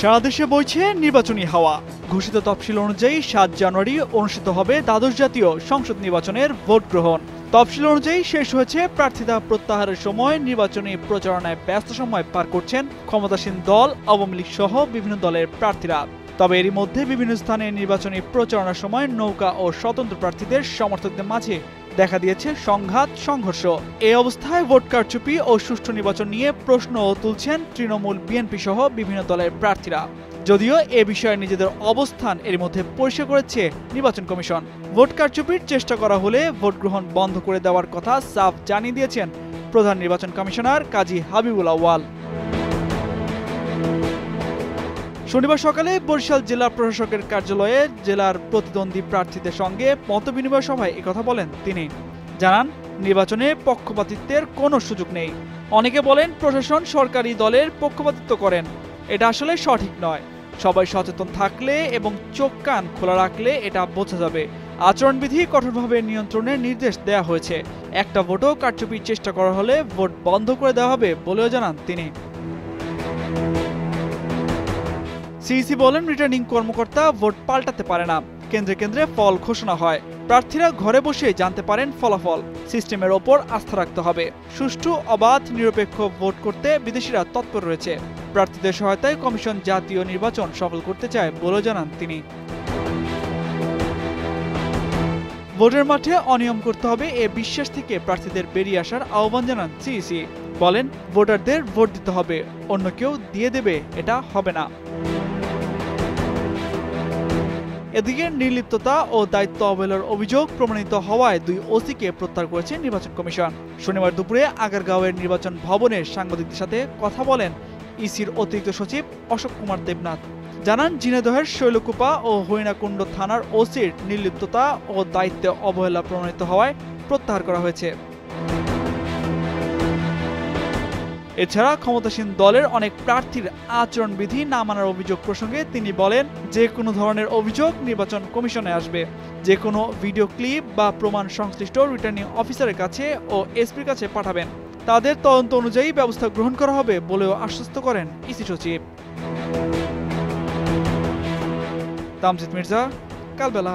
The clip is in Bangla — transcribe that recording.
সারা দেশে বইছে নির্বাচনী হাওয়া। ঘোষিত তফসিল অনুযায়ী সাত জানুয়ারি অনুষ্ঠিত হবে দ্বাদশ জাতীয় সংসদ নির্বাচনের ভোট গ্রহণ। তফসিল অনুযায়ী শেষ হয়েছে প্রার্থিতা প্রত্যাহারের সময় নির্বাচনী প্রচারণায় ব্যস্ত সময় পার করছেন ক্ষমতাসীন দল, আওয়ামী লীগ সহ বিভিন্ন দলের প্রার্থীরা। তবে এরই মধ্যে বিভিন্ন স্থানে নির্বাচনী প্রচারণার সময় নৌকা ও স্বতন্ত্র প্রার্থীদের সমর্থকদের মাঝে দেখা দিয়েছে সংঘাত, সংঘর্ষ। এই অবস্থায় ভোট কারচুপি ও সুষ্ঠু নির্বাচন নিয়ে প্রশ্নও তুলছেন তৃণমূল বিএনপি সহ বিভিন্ন দলের প্রার্থীরা। যদিও এ বিষয়ে নিজেদের অবস্থান এর মধ্যে পরিষ্কার করেছে নির্বাচন কমিশন। ভোট কারচুপির চেষ্টা করা হলে ভোট গ্রহণ বন্ধ করে দেওয়ার কথা সাফ জানিয়ে দিয়েছেন প্রধান নির্বাচন কমিশনার কাজী হাবিবুল আওয়াল শনিবার সকালে বরিশাল জেলা প্রশাসকের কার্যালয়ে জেলার প্রতিদ্বন্দ্বী প্রার্থীদের সঙ্গে মতবিনিময় সভায় একথা বলেন তিনি। জানান, নির্বাচনে পক্ষপাতিত্বের কোনো সুযোগ নেই। অনেকে বলেন প্রশাসন সরকারি দলের পক্ষপাতিত্ব করেন। এটা আসলে সঠিক নয়। সবাই সচেতন থাকলে এবং চোখ কান খোলা রাখলে এটা বোঝা যাবে। আচরণবিধি কঠোরভাবে নিয়ন্ত্রণের নির্দেশ দেওয়া হয়েছে। একটা ভোটও কারচুপির চেষ্টা করা হলে ভোট বন্ধ করে দেওয়া হবে বলেও জানান তিনি। সিইসি বলেন রিটার্নিং কর্মকর্তা ভোট পাল্টাতে পারে না। কেন্দ্রে কেন্দ্রে ফল ঘোষণা হয়। প্রার্থীরা ঘরে বসে জানতে পারেন ফলাফল। সিস্টেমের ওপর আস্থা রাখতে হবে। সুষ্ঠু, অবাধ, নিরপেক্ষ ভোট করতে বিদেশিরা তৎপর রয়েছে। প্রার্থীদের সহায়তায় কমিশন জাতীয় নির্বাচন সফল করতে চায় বলেও জানান তিনি। ভোটের মাঠে অনিয়ম করতে হবে এ বিশ্বাস থেকে প্রার্থীদের বেরিয়ে আসার আহ্বান জানান সিইসি। বলেন, ভোটারদের ভোট দিতে হবে। অন্য কেউ দিয়ে দেবে, এটা হবে না। এদিকে নির্লিপ্ততা ও দায়িত্ব অবহেলার অভিযোগ প্রমাণিত হওয়ায় দুই ওসিকে প্রত্যাহার করেছে নির্বাচন কমিশন। শনিবার দুপুরে আগারগাঁওয়ের নির্বাচন ভবনে সাংবাদিকদের সাথে কথা বলেন ইসির অতিরিক্ত সচিব অশোক কুমার দেবনাথ। জানান, ঝিনাইদহের শৈলকুপা ও হরিণাকুণ্ড থানার ওসির নির্লিপ্ততা ও দায়িত্বে অবহেলা প্রমাণিত হওয়ায় প্রত্যাহার করা হয়েছে। এছাড়া ক্ষমতাসীন দলের অনেক প্রার্থীর আচরণবিধি না মানার অভিযোগ প্রসঙ্গে তিনি বলেন, যে কোনো ধরনের অভিযোগ নির্বাচন কমিশনে আসবে। যে কোনো ভিডিও ক্লিপ বা প্রমাণ সংশ্লিষ্ট রিটার্নিং অফিসারের কাছে ও এসপির কাছে পাঠাবেন। তাদের তদন্ত অনুযায়ী ব্যবস্থা গ্রহণ করা হবে বলেও আশ্বস্ত করেন ইসি সচিব। তামজিদ মির্জা, কালবেলা।